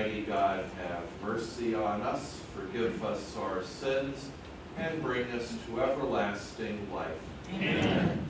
Almighty God, have mercy on us, forgive us our sins, and bring us to everlasting life. Amen.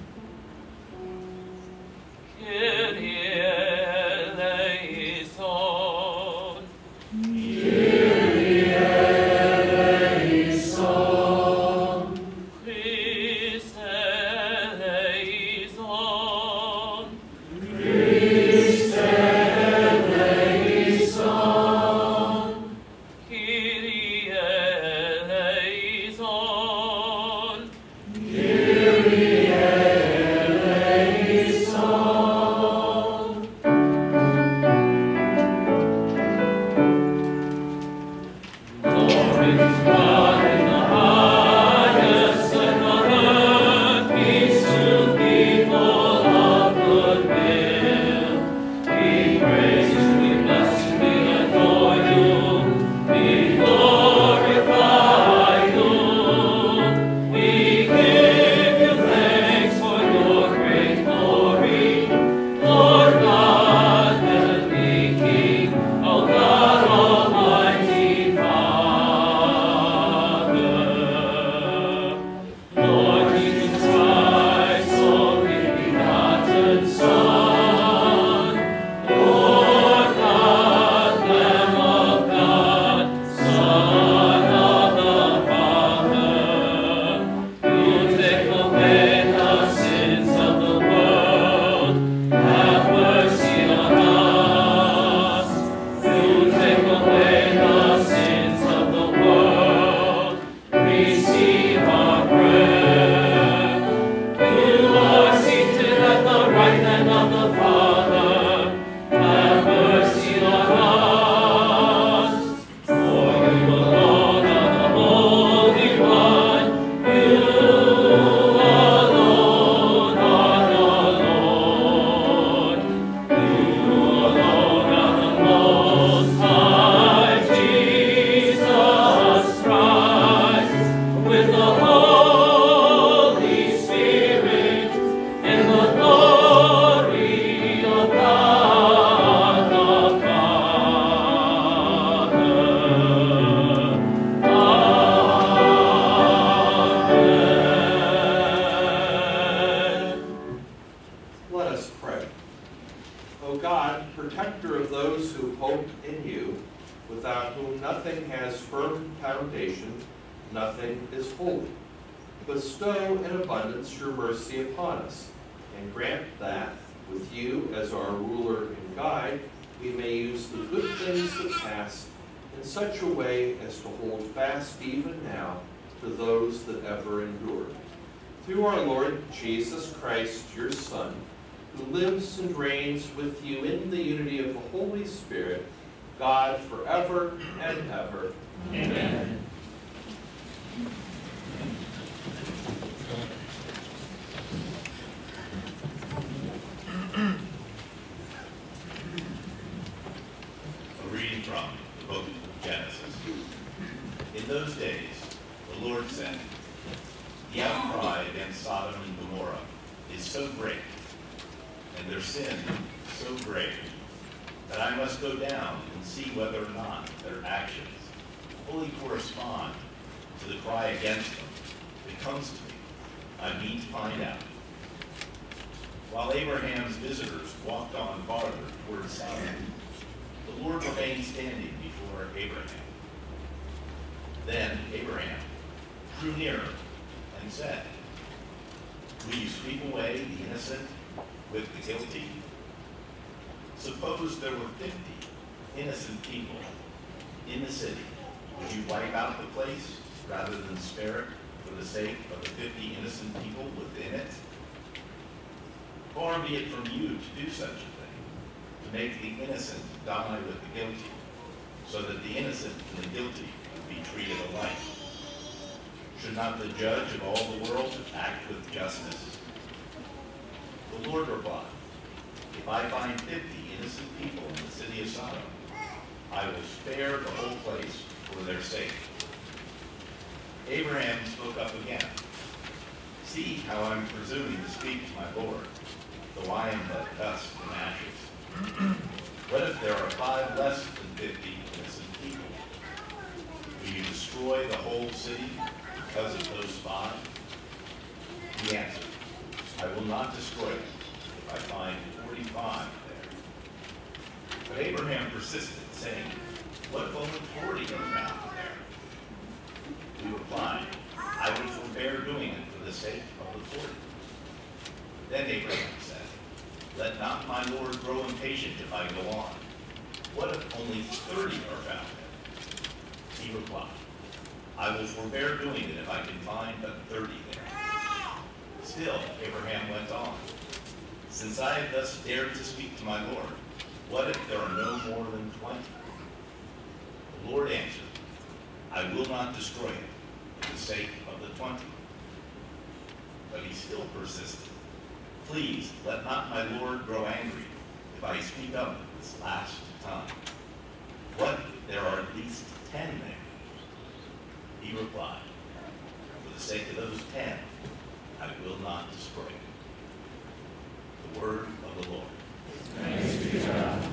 Then Abraham drew near and said, Will you sweep away the innocent with the guilty? Suppose there were 50 innocent people in the city. Would you wipe out the place rather than spare it for the sake of the 50 innocent people within it? Far be it from you to do such a thing, to make the innocent die with the guilty, so that the innocent and the guilty be treated alike. Should not the judge of all the world act with justice? The Lord replied, If I find fifty innocent people in the city of Sodom, I will spare the whole place for their sake. Abraham spoke up again. See how I'm presuming to speak to my Lord, though I am but dust and ashes. What if there are five less than fifty? Will you destroy the whole city because of those five? He answered, I will not destroy it if I find forty-five there. But Abraham persisted, saying, What only forty are found there? We replied, I would forbear doing it for the sake of the forty. Then Abraham said, Let not my Lord grow impatient if I go on. What if only thirty are found? He replied, I will forbear doing it if I can find but thirty there. Still, Abraham went on. Since I have thus dared to speak to my Lord, what if there are no more than twenty? The Lord answered, I will not destroy it for the sake of the twenty. But he still persisted. Please let not my Lord grow angry if I speak up this last time. What if there are at least ten there? He replied, For the sake of those ten, I will not destroy it. The word of the Lord. Thanks be to God.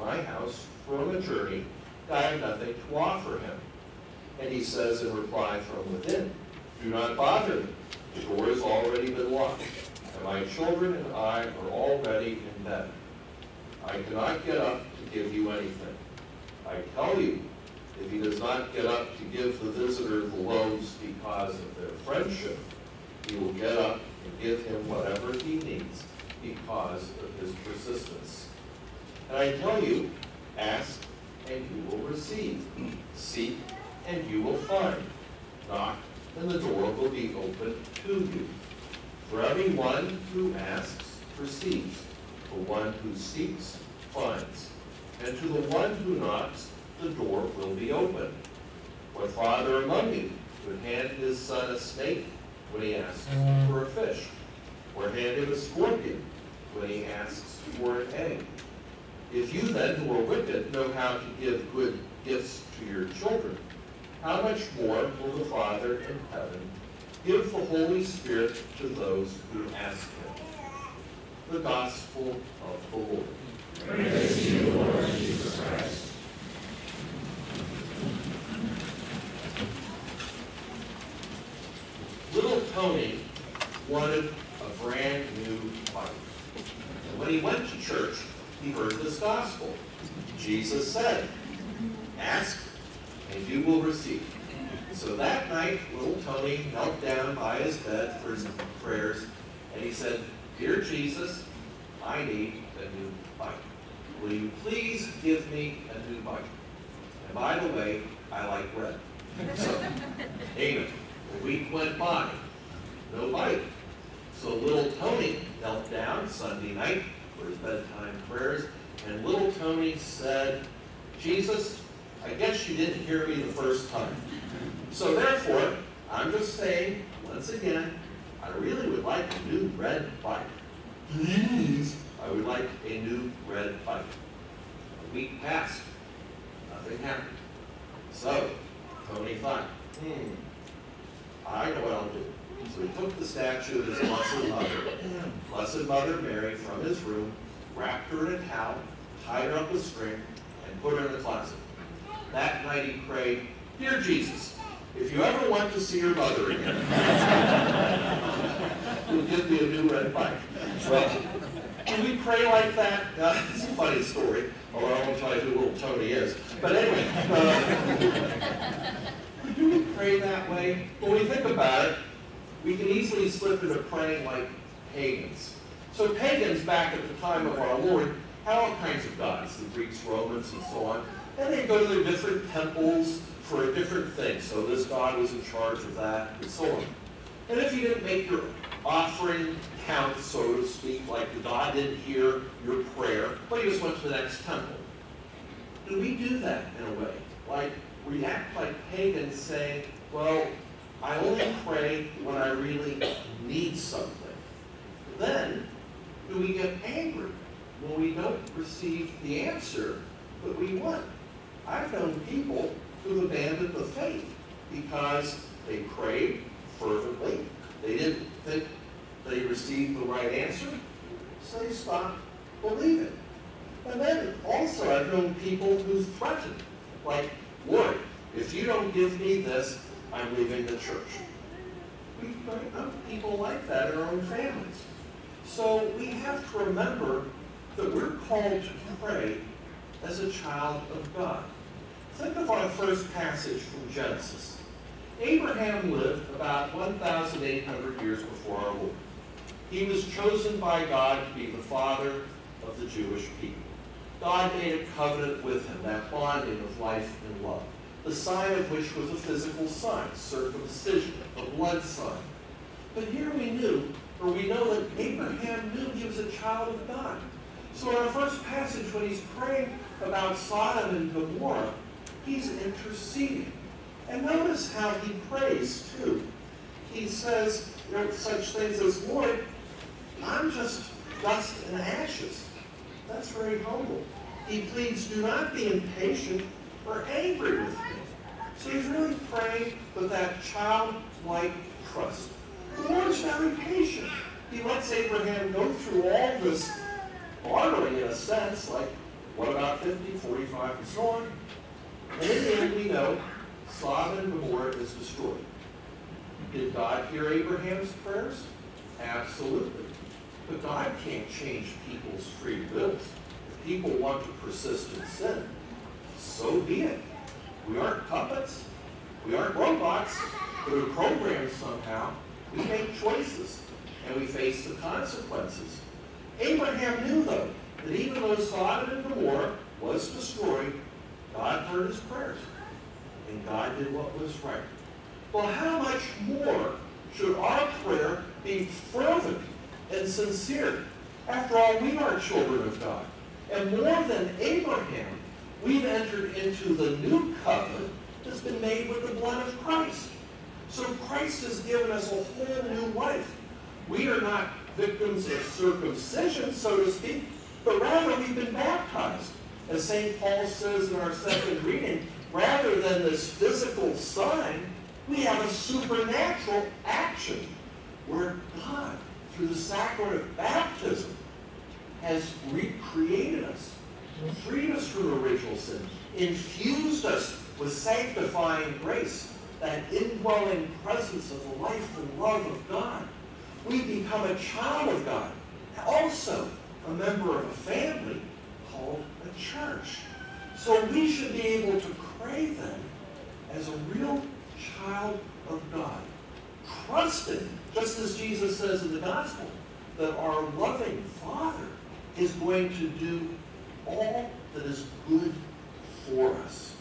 My house from a journey, I have nothing to offer him. And he says in reply from within, Do not bother me, the door has already been locked, and my children and I are already in bed. I cannot get up to give you anything. I tell you, if he does not get up to give the visitor the loaves because of their friendship, he will get up and give him whatever he needs because of his persistence. And I tell you, ask and you will receive. Seek and you will find. Knock and the door will be opened to you. For everyone who asks receives. The one who seeks finds. And to the one who knocks, the door will be opened. What father among you would hand his son a snake when he asks for a fish? Or hand him a scorpion when he asks for an egg? If you then, who are wicked, know how to give good gifts to your children, how much more will the Father in heaven give the Holy Spirit to those who ask him? The Gospel of the Lord. Little Tony wanted a brand new bike. And when he went to church, he heard this gospel. Jesus said, Ask and you will receive. So that night, little Tony knelt down by his bed for his prayers, and he said, Dear Jesus, I need a new bike. Will you please give me a new bike? And by the way, I like red. So, amen. A week went by, no bike. So little Tony knelt down Sunday night for his bedtime prayers, and little Tony said, Jesus, I guess you didn't hear me the first time. So therefore, I'm just saying, once again, I really would like a new red bike. Please, I would like a new red bike. A week passed, nothing happened. So, Tony thought, hmm, I know what I'll do. So he took the statue of his Blessed Mother, Blessed Mother Mary, from his room, wrapped her in a towel, tied her up with string, and put her in the closet. That night he prayed, Dear Jesus, if you ever want to see your mother again, you'll give me a new red bike. Well, we pray like that? Uh, it's a funny story, although I won't tell you who little Tony is. But anyway, uh, do we pray that way? When we think about it, we can easily slip into praying like pagans. So pagans back at the time of our Lord had all kinds of gods, the Greeks, Romans, and so on. And they go to their different temples for a different thing. So this god was in charge of that, and so on. And if you didn't make your offering count, so to speak, like the God didn't hear your prayer, but you just went to the next temple. Do we do that in a way? Like, we act like pagans saying, well, I only pray when I really need something. Then, do we get angry when we don't receive the answer that we want? I've known people who've abandoned the faith because they prayed fervently, they didn't think they received the right answer, so they stopped believing. And then also I've known people who threaten, like, Lord, if you don't give me this, I'm leaving the church. We know people like that in our own families. So we have to remember that we're called to pray as a child of God. Think of our first passage from Genesis. Abraham lived about 1,800 years before our Lord. He was chosen by God to be the father of the Jewish people. God made a covenant with him, that bonding of life and love, the sign of which was a physical sign, circumcision, a blood sign. But here we knew, or we know that Abraham knew he was a child of God. So in our first passage, when he's praying about Sodom and Gomorrah, he's interceding. And notice how he prays, too. He says you know, such things as, Lord, I'm just dust and ashes. That's very humble. He pleads, do not be impatient angry with me. So he's really praying with that childlike trust. The Lord is very patient. He lets Abraham go through all this bartering in a sense, like what about 50, 45, and so on. And in the end, we know Sodom and Gomorrah is destroyed. Did God hear Abraham's prayers? Absolutely. But God can't change people's free wills. If people want to persist in sin, so be it. We aren't puppets. We aren't robots We're programmed somehow. We make choices, and we face the consequences. Abraham knew, though, that even though Sodom and Gomorrah was destroyed, God heard his prayers, and God did what was right. Well, how much more should our prayer be fervent and sincere? After all, we are children of God. And more than Abraham, we've entered into the new covenant that's been made with the blood of Christ. So Christ has given us a whole new life. We are not victims of circumcision, so to speak, but rather we've been baptized. As St. Paul says in our second reading, rather than this physical sign, we have a supernatural action where God, through the sacrament of baptism, has recreated us, freed us from original sin, infused us with sanctifying grace, that indwelling presence of the life and love of God. We become a child of God, also a member of a family called a church. So we should be able to pray then as a real child of God, trusting, just as Jesus says in the gospel, that our loving Father is going to do all that is good for us.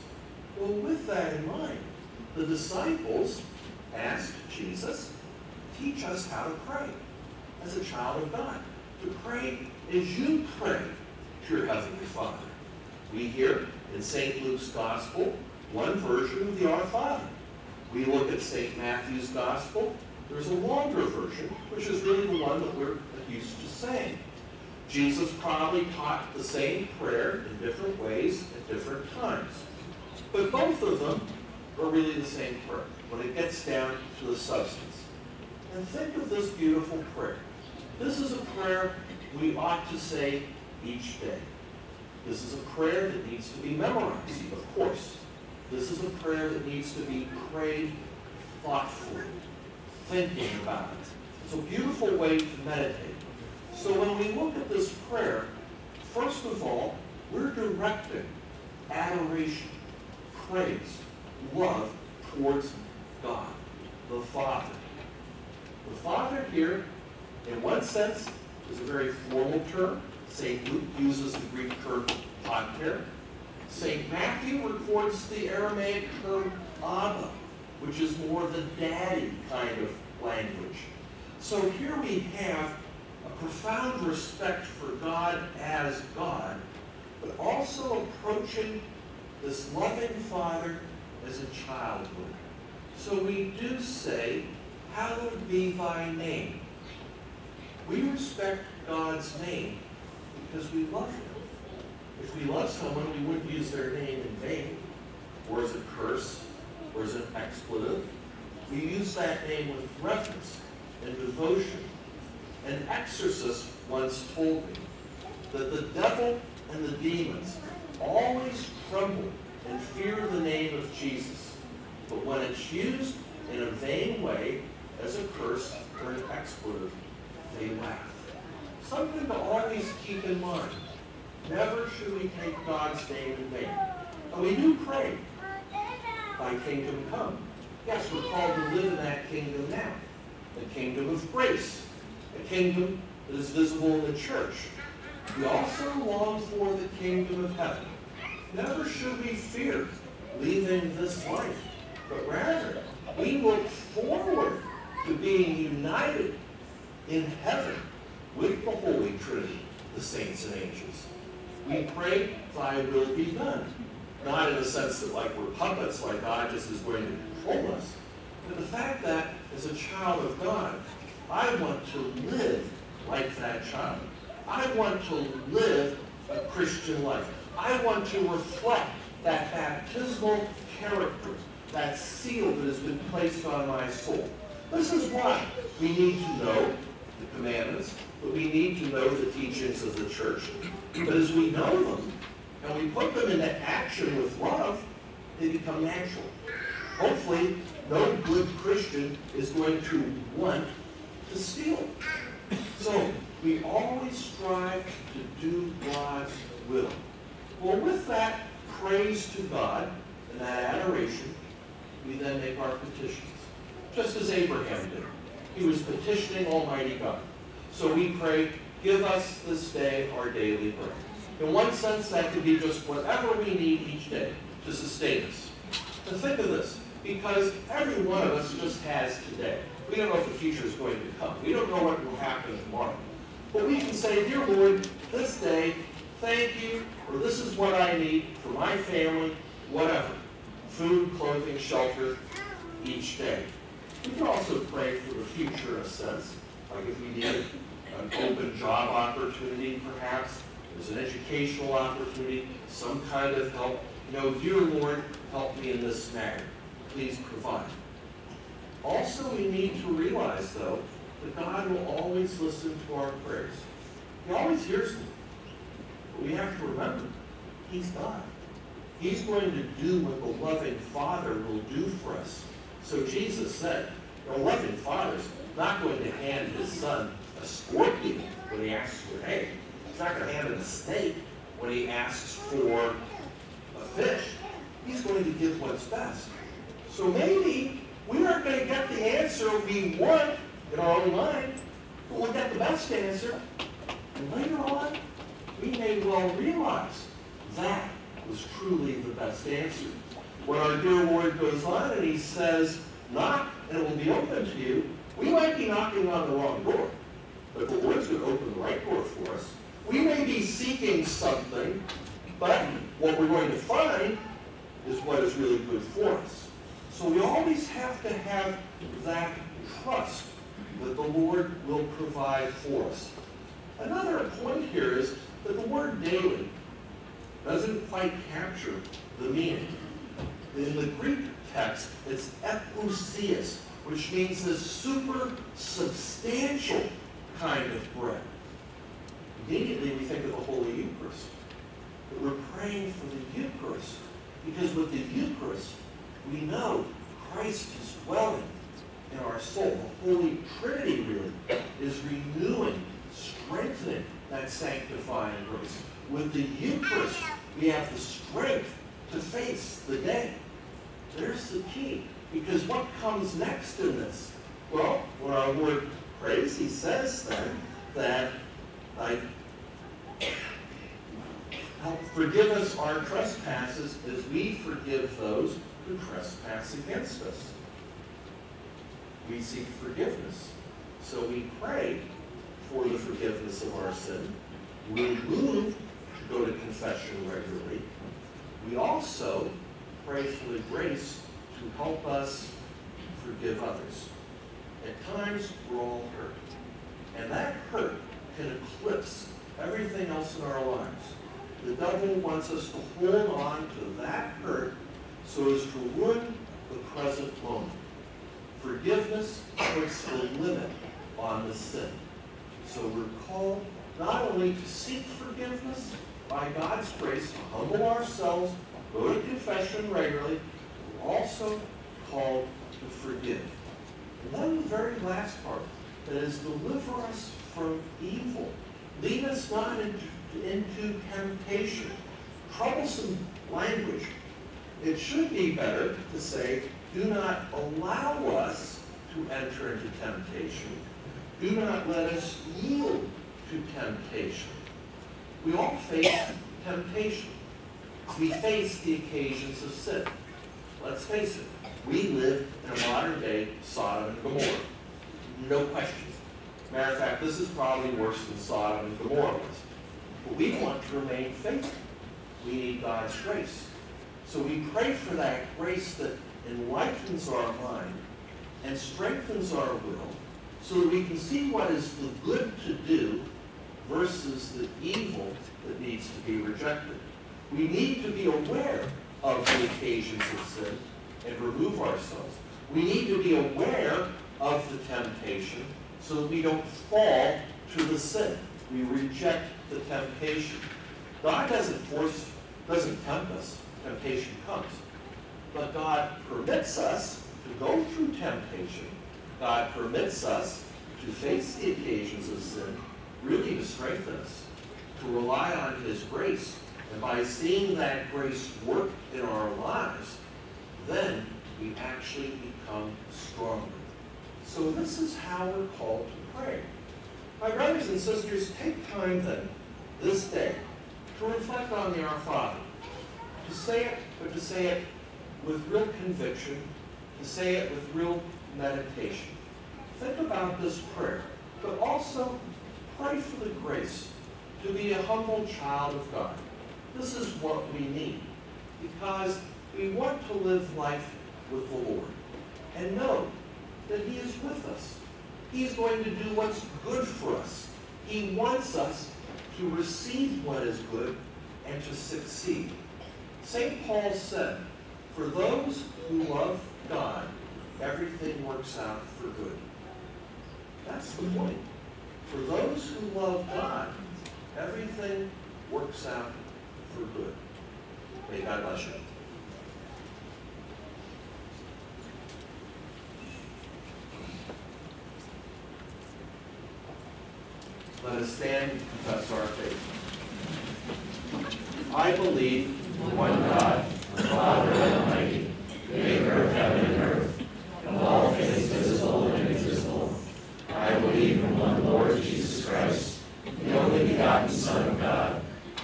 Well, with that in mind, the disciples asked Jesus, teach us how to pray as a child of God. To pray as you pray to your Heavenly Father. We hear in St. Luke's Gospel one version of the Our Father. We look at St. Matthew's Gospel. There's a longer version, which is really the one that we're used to saying. Jesus probably taught the same prayer in different ways at different times. But both of them are really the same prayer when it gets down to the substance. And think of this beautiful prayer. This is a prayer we ought to say each day. This is a prayer that needs to be memorized, of course. This is a prayer that needs to be prayed thoughtfully, thinking about it. It's a beautiful way to meditate. So when we look at this prayer, first of all, we're directing adoration, praise, love towards God, the Father. The Father here, in one sense, is a very formal term. St. Luke uses the Greek term pater. St. Matthew records the Aramaic term Abba, which is more the daddy kind of language. So here we have a profound respect for God as God, but also approaching this loving Father as a child would. So we do say, Hallowed be thy name. We respect God's name because we love him. If we love someone, we wouldn't use their name in vain, or as a curse, or as an expletive. We use that name with reverence and devotion. An exorcist once told me that the devil and the demons always tremble and fear the name of Jesus. But when it's used in a vain way, as a curse or an expletive, they laugh. Something to always keep in mind. Never should we take God's name in vain. And we do pray, thy kingdom come. Yes, we're called to live in that kingdom now. The kingdom of grace. A kingdom that is visible in the church. We also long for the kingdom of heaven. Never should we fear leaving this life, but rather we look forward to being united in heaven with the Holy Trinity, the saints and angels. We pray, thy will be done. Not in the sense that like we're puppets, like God just is going to control us, but the fact that as a child of God, I want to live like that child. I want to live a Christian life. I want to reflect that baptismal character, that seal that has been placed on my soul. This is why we need to know the commandments, but we need to know the teachings of the church. But as we know them, and we put them into action with love, they become natural. Hopefully, no good Christian is going to want to steal. So, we always strive to do God's will. Well, with that praise to God and that adoration, we then make our petitions. Just as Abraham did. He was petitioning Almighty God. So we pray, give us this day our daily bread. In one sense, that could be just whatever we need each day to sustain us. And think of this, because every one of us just has today. We don't know if the future is going to come. We don't know what will happen tomorrow. But we can say, Dear Lord, this day, thank you, or this is what I need for my family, whatever. Food, clothing, shelter, each day. We can also pray for the future a sense, like if we need an open job opportunity perhaps, there's an educational opportunity, some kind of help. You know, dear Lord, help me in this matter. Please provide. Also, we need to realize, though, that God will always listen to our prayers. He always hears them. But we have to remember, He's God. He's going to do what the loving Father will do for us. So Jesus said, the loving Father's not going to hand his son a scorpion when he asks for an egg. He's not going to hand him a snake when he asks for a fish. He's going to give what's best. So maybe we aren't going to get the answer we want in our own mind, but we'll get the best answer. And later on, we may well realize that was truly the best answer. When our dear Lord goes on and he says, knock and it will be open to you, we might be knocking on the wrong door, but the Lord's going to open the right door for us. We may be seeking something, but what we're going to find is what is really good for us. So we always have to have that trust that the Lord will provide for us. Another point here is that the word daily doesn't quite capture the meaning. In the Greek text, it's epiousios, which means this super substantial kind of bread. Immediately we think of the Holy Eucharist. But we're praying for the Eucharist because with the Eucharist, we know Christ is dwelling in our soul. The Holy Trinity really is renewing, strengthening that sanctifying grace. With the Eucharist, we have the strength to face the day. There's the key. Because what comes next in this? Well, when our Lord prays, he says then that I help forgive us our trespasses as we forgive those who trespass against us. We seek forgiveness. So we pray for the forgiveness of our sin. We're moved to go to confession regularly. We also pray for the grace to help us forgive others. At times, we're all hurt. And that hurt can eclipse everything else in our lives. The devil wants us to hold on to that hurt so as to ruin the present moment. Forgiveness puts a limit on the sin. So we're called not only to seek forgiveness by God's grace, to humble ourselves, go to confession regularly, we're also called to forgive. And then the very last part, that is deliver us from evil. Lead us not into, into temptation. Troublesome language. It should be better to say, do not allow us to enter into temptation. Do not let us yield to temptation. We all face temptation. We face the occasions of sin. Let's face it, we live in a modern day Sodom and Gomorrah. No questions. Matter of fact, this is probably worse than Sodom and Gomorrah was. But we want to remain faithful. We need God's grace. So we pray for that grace that enlightens our mind and strengthens our will so that we can see what is the good to do versus the evil that needs to be rejected. We need to be aware of the occasions of sin and remove ourselves. We need to be aware of the temptation so that we don't fall to the sin. We reject the temptation. God doesn't force, doesn't tempt us. Temptation comes. But God permits us to go through temptation. God permits us to face the occasions of sin, really to strengthen us, to rely on His grace. And by seeing that grace work in our lives, then we actually become stronger. So this is how we're called to pray. My brothers and sisters, take time then, this day, to reflect on the Our Father. To say it, but to say it with real conviction, to say it with real meditation. Think about this prayer, but also pray for the grace to be a humble child of God. This is what we need because we want to live life with the Lord and know that He is with us. He is going to do what's good for us. He wants us to receive what is good and to succeed. St. Paul said, for those who love God, everything works out for good. That's the point. For those who love God, everything works out for good. May God bless you. Let us stand and confess our faith. I believe one God, Father Almighty, maker of heaven and earth, of all things visible and invisible. I believe in one Lord Jesus Christ, the only begotten Son of God,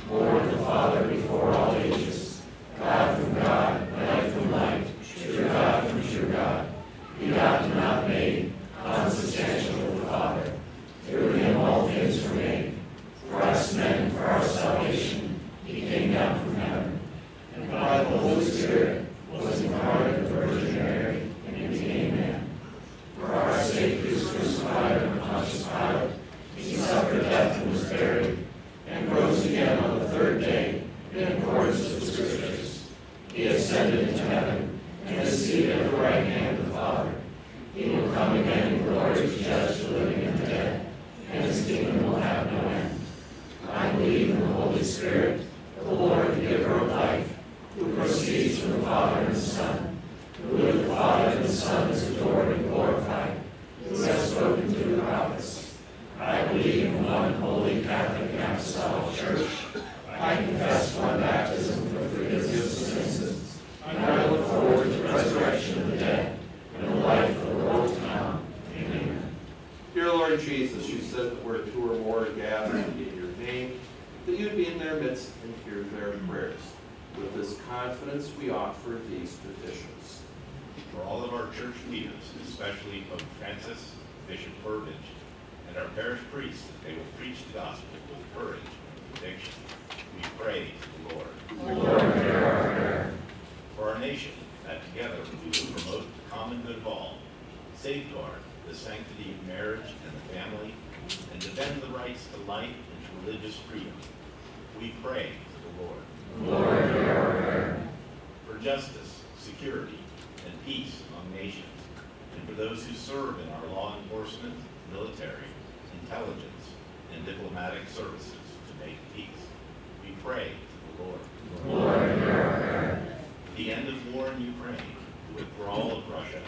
born of the Father before all ages, God from God, light from light, true God from true God, begotten not made, consubstantial with the Father. Through him all things were made. For us men and for our salvation, he came down from heaven and by the Holy Spirit Spirit, the Lord, the giver of life, who proceeds from the Father and the Son, who with the Father and the Son is adored and glorified, who has spoken through the prophets. I believe in one holy Catholic and Apostolic Church. I confess one baptism for forgiveness of sins. And I look forward to the resurrection of the dead and the life of the world to come. Amen. Dear Lord Jesus, you said that where two or more are gathered in your name, that you'd be in their midst and hear their prayers. With this confidence, we offer these petitions. For all of our church leaders, especially Pope Francis, Bishop Burbidge, and our parish priests, that they will preach the gospel with courage and conviction. We pray to the Lord. Lord, hear our prayer. For our nation, together we will promote the common good of all, safeguard the sanctity of marriage and the family, and defend the rights to life and to religious freedom. We pray to the Lord. Lord, hear our prayer. For justice, security, and peace among nations, and for those who serve in our law enforcement, military, intelligence, and diplomatic services to make peace. We pray to the Lord. Lord, hear our prayer. For the end of war in Ukraine, withdrawal of Russia,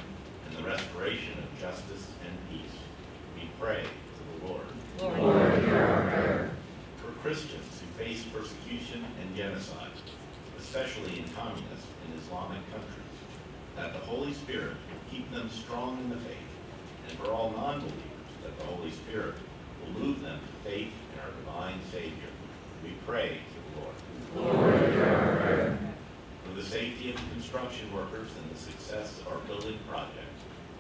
and the restoration of justice and peace. We pray to the Lord. Lord, hear our prayer. For Christians who face persecution and genocide, especially in communist and Islamic countries, that the Holy Spirit will keep them strong in the faith, and for all non-believers, that the Holy Spirit will move them to faith in our divine Savior. We pray to the Lord. Lord, hear our prayer. The safety of the construction workers and the success of our building project,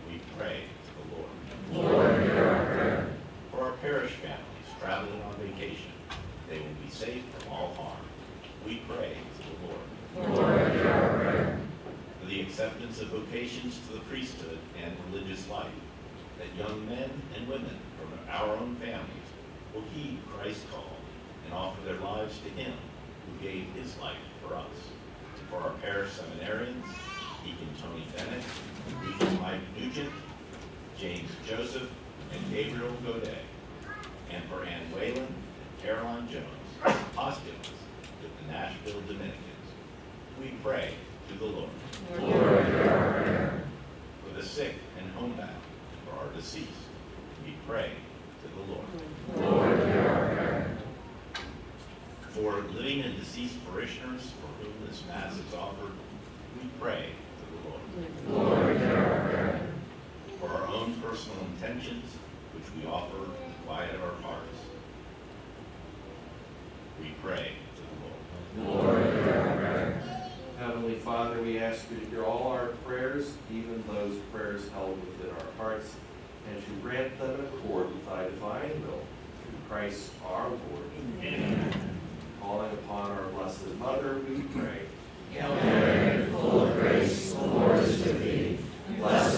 we pray to the Lord. Lord, hear our prayer. For our parish families traveling on vacation, they will be safe from all harm. We pray to the Lord. Lord, hear our prayer. For the acceptance of vocations to the priesthood and religious life, that young men and women from our own families will heed Christ's call and offer their lives to him who gave his life for us. For our parish seminarians, Deacon Tony Bennett, Deacon Mike Nugent, James Joseph, and Gabriel Godet, and for Ann Whalen and Caroline Jones, postulants with the Nashville Dominicans. We pray to the Lord. Lord. For the sick and homebound, for our deceased, we pray to the Lord. Lord. For living and deceased parishioners for whom this Mass is offered, we pray to the Lord. Lord, hear our prayer. For our own personal intentions, which we offer in the quiet of our hearts, we pray to the Lord. Lord, hear our prayer. Heavenly Father, we ask you to hear all our prayers, even those prayers held within our hearts, and to grant them in accord with thy divine will, through Christ our Lord. Amen. Calling upon our Blessed Mother, we pray. Hail Mary, full of grace, the Lord is with thee. Blessed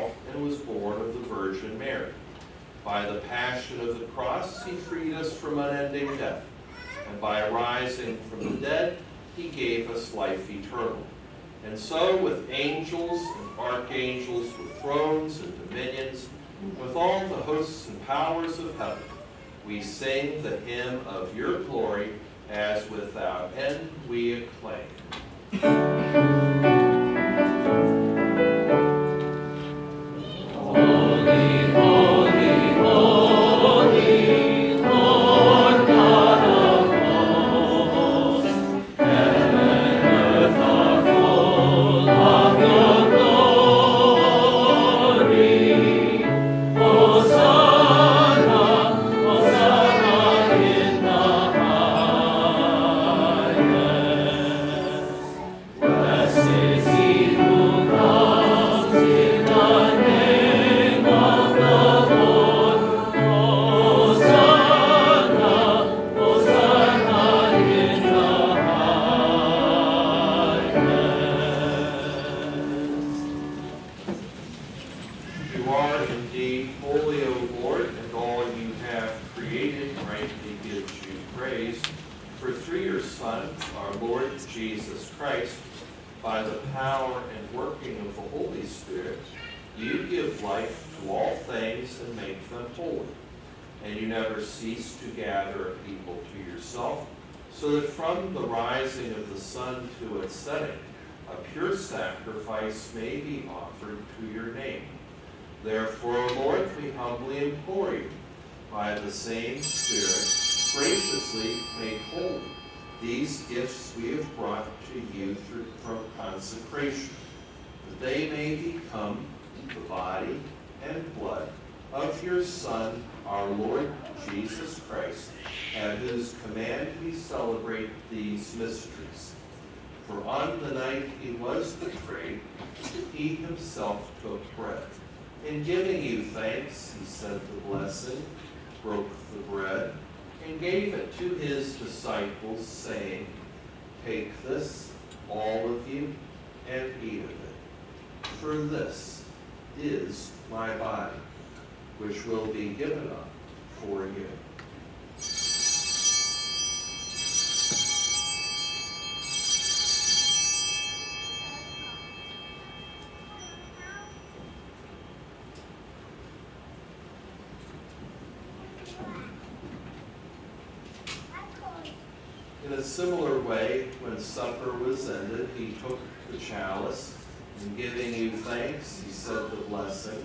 himself and was born of the Virgin Mary. By the passion of the cross, he freed us from unending death, and by rising from the dead, he gave us life eternal. And so, with angels and archangels, with thrones and dominions, with all the hosts and powers of heaven, we sing the hymn of your glory, as without end we acclaim. Of your Son, our Lord Jesus Christ, at whose command we celebrate these mysteries. For on the night he was betrayed, he himself took bread. In giving you thanks, he said the blessing, broke the bread, and gave it to his disciples, saying, Take this, all of you, and eat of it. For this is my body, which will be given up for you. In a similar way, when supper was ended, he took the chalice, and giving you thanks, he said the blessing,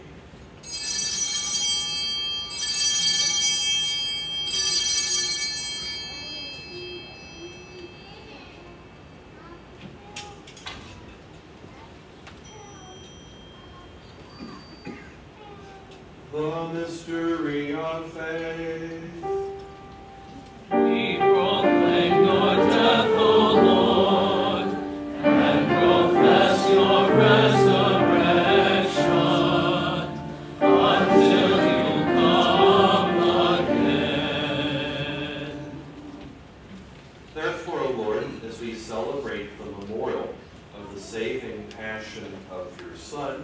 The mystery of faith. We proclaim your death, O Lord, and profess your resurrection until you come again. Therefore, O Lord, as we celebrate the memorial of the saving passion of your Son,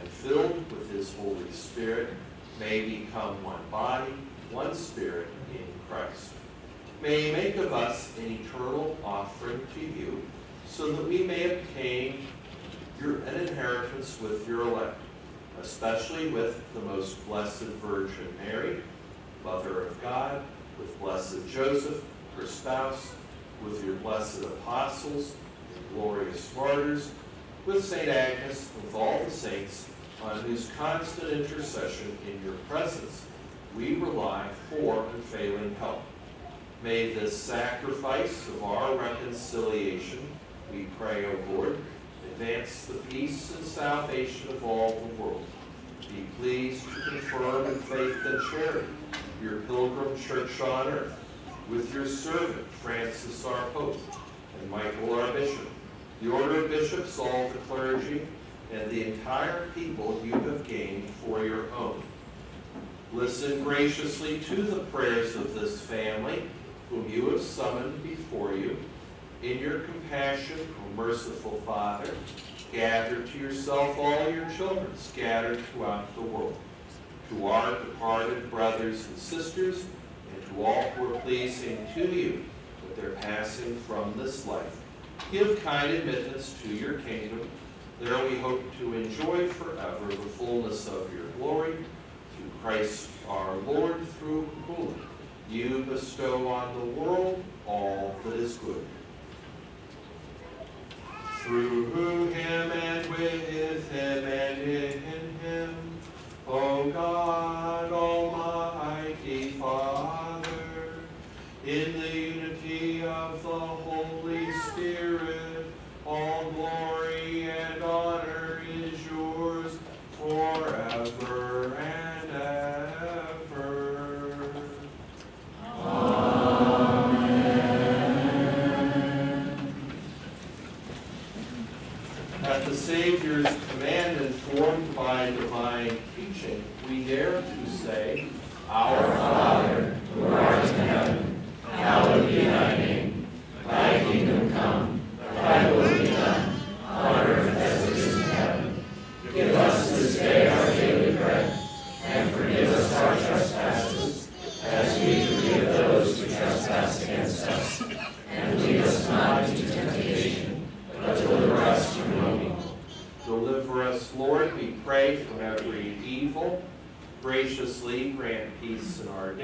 and filled with his Holy Spirit may become one body, one spirit in Christ. May he make of us an eternal offering to you, so that we may obtain your, an inheritance with your elect, especially with the most blessed Virgin Mary, Mother of God, with blessed Joseph, her spouse, with your blessed apostles and glorious martyrs, with St. Agnes, with all the saints, on whose constant intercession in your presence we rely for unfailing help. May this sacrifice of our reconciliation, we pray, O Lord, advance the peace and salvation of all the world. Be pleased to confirm in faith and charity your pilgrim church on earth, with your servant Francis our Pope, and Michael our Bishop, the order of bishops, all the clergy, and the entire people you have gained for your own. Listen graciously to the prayers of this family, whom you have summoned before you. In your compassion, O merciful Father, gather to yourself all your children scattered throughout the world. To our departed brothers and sisters, and to all who are pleasing to you with their passing from this life, give kind admittance to your kingdom. There we hope to enjoy forever the fullness of your glory. Through Christ our Lord, through whom you bestow on the world all that is good. Through him and with him and in him, O God, Almighty Father, in the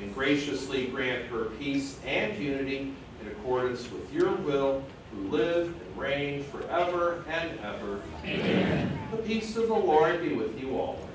And graciously grant her peace and unity in accordance with your will, who live and reign forever and ever. Amen. The peace of the Lord be with you always.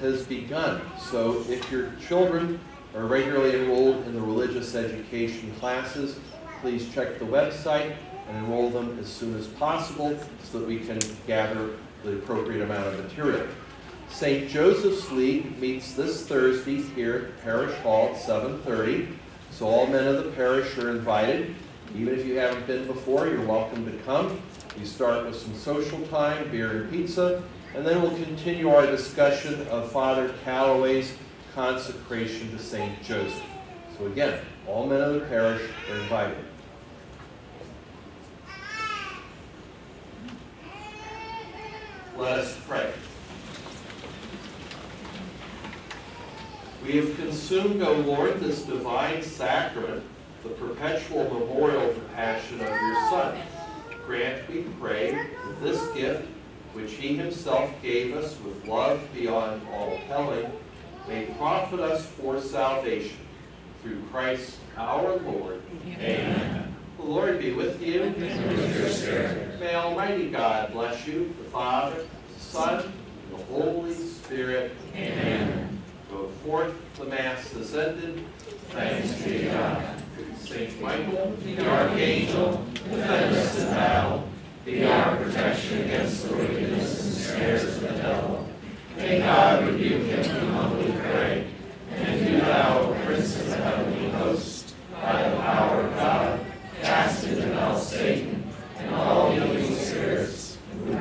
Has begun, so if your children are regularly enrolled in the religious education classes, please check the website and enroll them as soon as possible so that we can gather the appropriate amount of material. St. Joseph's League meets this Thursday here at Parish Hall at 7:30. So all men of the parish are invited. Even if you haven't been before, you're welcome to come. We start with some social time, beer and pizza, and then we'll continue our discussion of Father Calloway's consecration to St. Joseph. So again, all men of the parish are invited. Let us pray. We have consumed, O Lord, this divine sacrament, the perpetual memorial of the passion of your Son. Grant, we pray, that this gift, which he himself gave us with love beyond all telling, may profit us for salvation. Through Christ our Lord. Amen. The Lord be with you. And with your spirit. May Almighty God bless you, the Father, the Son, and the Holy Spirit. Amen. Go forth, the Mass is ended. Thanks be to God. Saint Michael, The archangel, defend us in battle. Be our protection against the wickedness and snares of the devil. May God rebuke him, we humbly pray. And do thou, o Prince of the heavenly host, by the power of God, cast into hell Satan and all evil spirits who